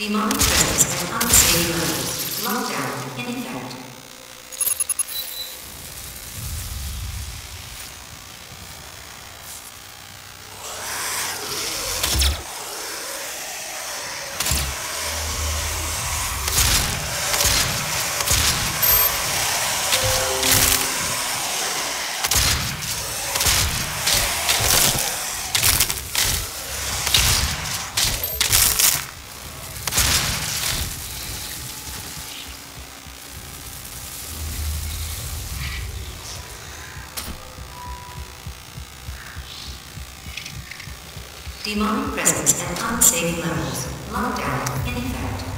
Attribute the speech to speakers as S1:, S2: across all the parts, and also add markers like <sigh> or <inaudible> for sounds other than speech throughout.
S1: Demand threats are unstable. Lockdown in effect. Demonic presence enhancing levels. Lockdown in effect.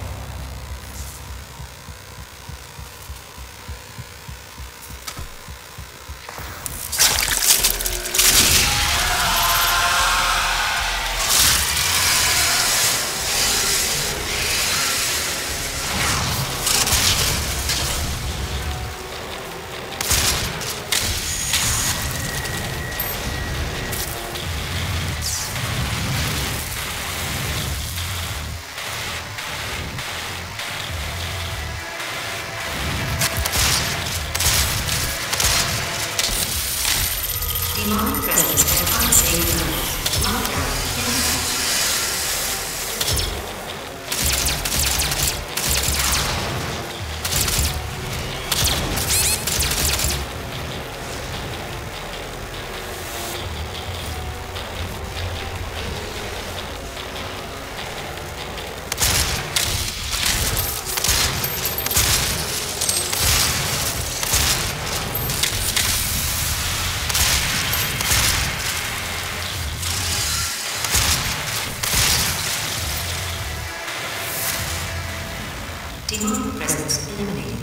S1: Demon presence eliminated.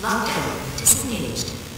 S1: Lockdown disengaged.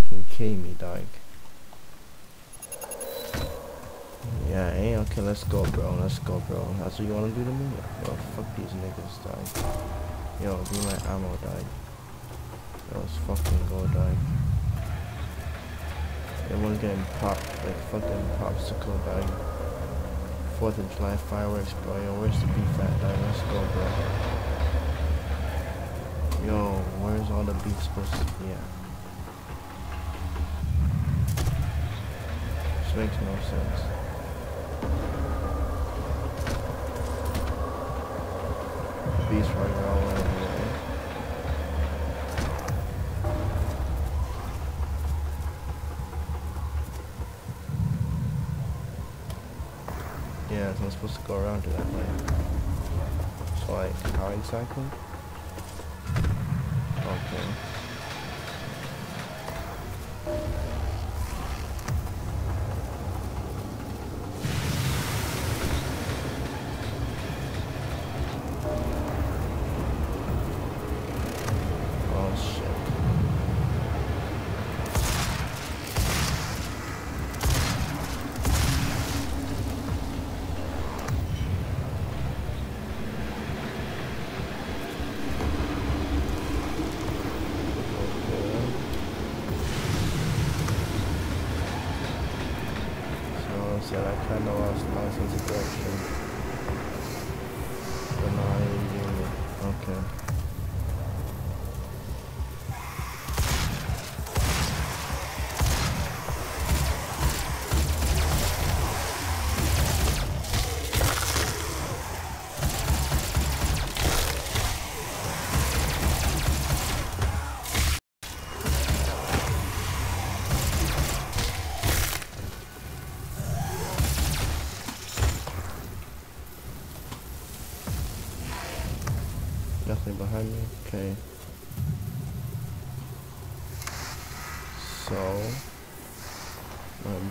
S2: Fucking kidding me, dog? Yeah, hey, okay, let's go, bro. Let's go, bro. That's what you wanna do to me? Yo, fuck these niggas, dog. Yo, be my ammo, dog. Yo, let's fucking go, dog. Everyone's getting popped like fucking popsicle, dog. Fourth of July fireworks, bro. Yo, where's the beef at, dog? Let's go, bro. Yo, where's all the beef supposed to be at? This makes no sense. Beast right all over here. Yeah, so I'm supposed to go around to that way. So like, how exactly? Okay.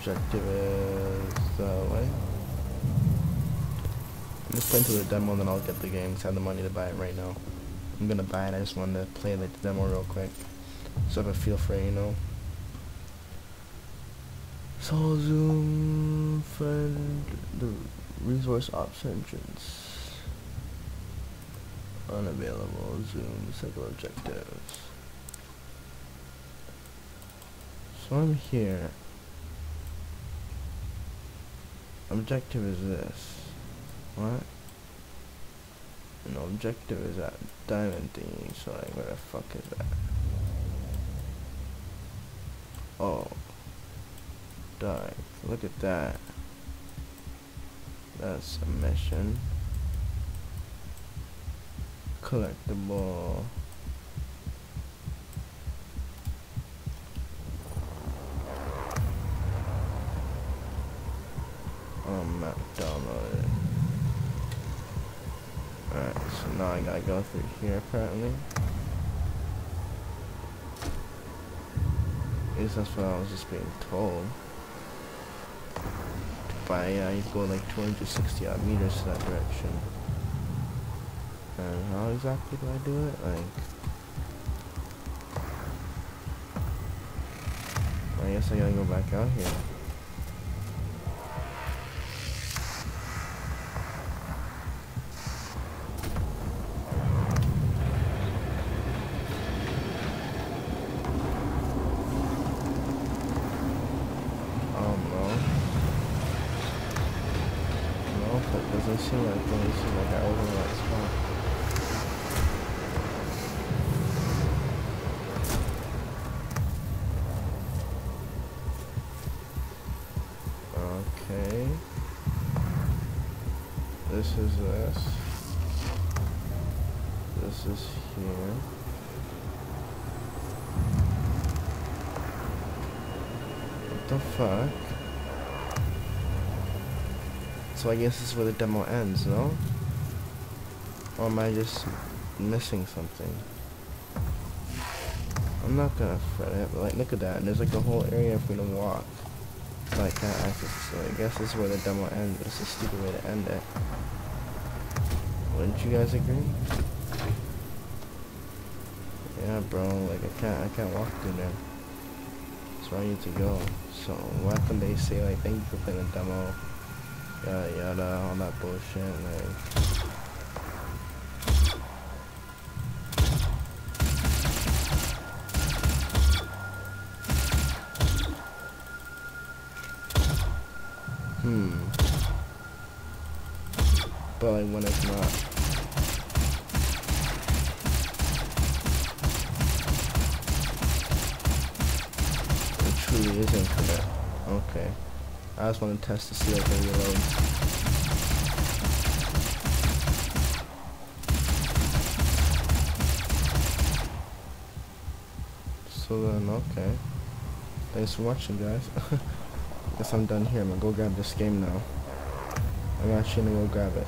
S2: Objective is uh, that way. I'm just playing through the demo and then I'll get the game 'cause I have the money to buy it right now. I'm gonna buy it, I just wanted to play like the demo real quick. So I have a feel for it, you know. So zoom find the resource entrance. Unavailable. Zoom. Cycle objectives. So I'm here. Objective is this. What? No, objective is that diamond thingy. So like, where the fuck is that? Oh. Dive. Look at that. That's a mission collectible. Um, so now I gotta go through here apparently. At least that's what I was just being told. But yeah, you go like 260 odd meters to that direction. And how exactly do I do it? Like, I guess I gotta go back out here. Seem like seem like I the right spot. Okay. This is this. This is here. What the fuck? So I guess this is where the demo ends, no? Or am I just missing something? I'm not gonna fret it, but like look at that, and there's like a whole area for me to walk. Like can't access so I guess this is where the demo ends, it's a stupid way to end it. Wouldn't you guys agree? Yeah bro, like I can't I can't walk through there. That's where I need to go. So why can they say like thank you for playing the demo? Yada yada, all that bullshit. Like Hmm. But like when it's not. It truly is infinite. Okay. I just want to test to see if it reloads. So then, okay. Thanks for watching, guys. <laughs> Guess I'm done here. I'm gonna go grab this game now. I'm actually gonna go grab it.